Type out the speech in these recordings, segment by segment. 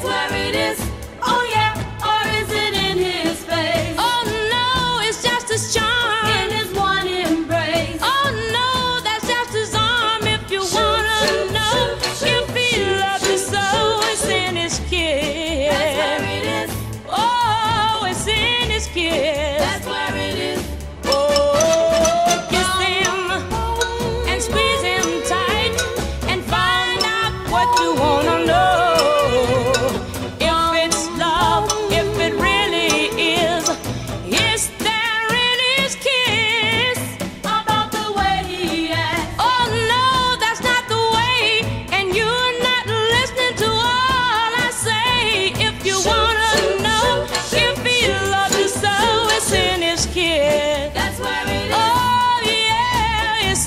That's where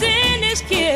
sin is killed.